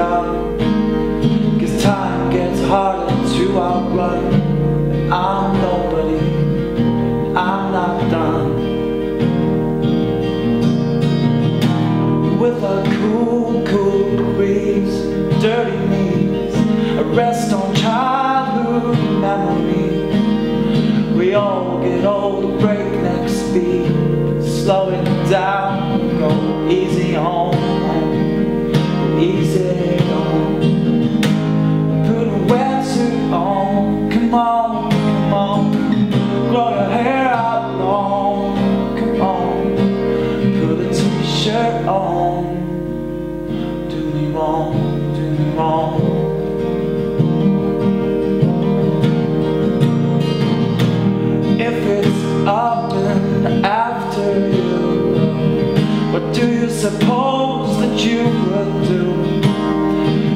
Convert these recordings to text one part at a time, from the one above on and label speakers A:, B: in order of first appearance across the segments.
A: young. do you suppose that you will do?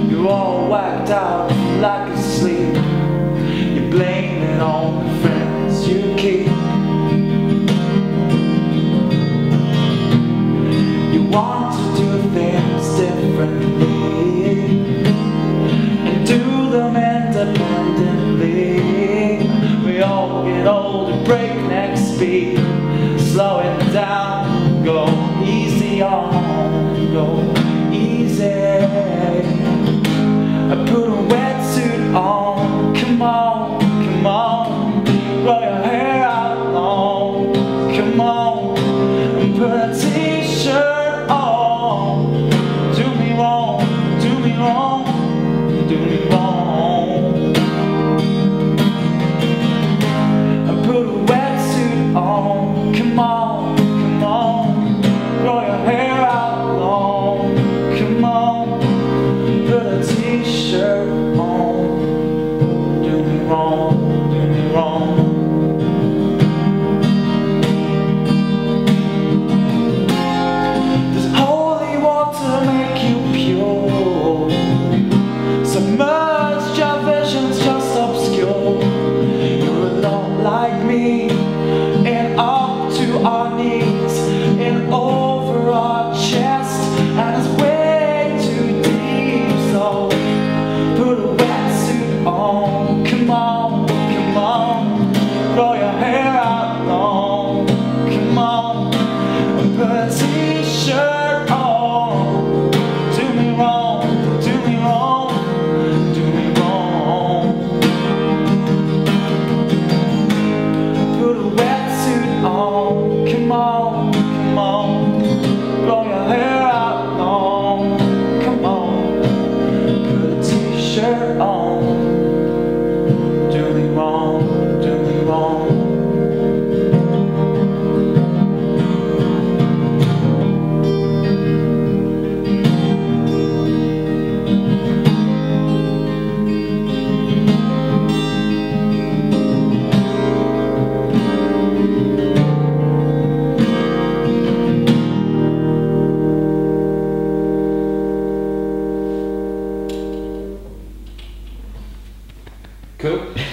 A: You're all whacked out like asleep You blame it on the friends you keep. You want to do things differently And do them independently. We all get old and breakneck speed slowing it down, go
B: Cool.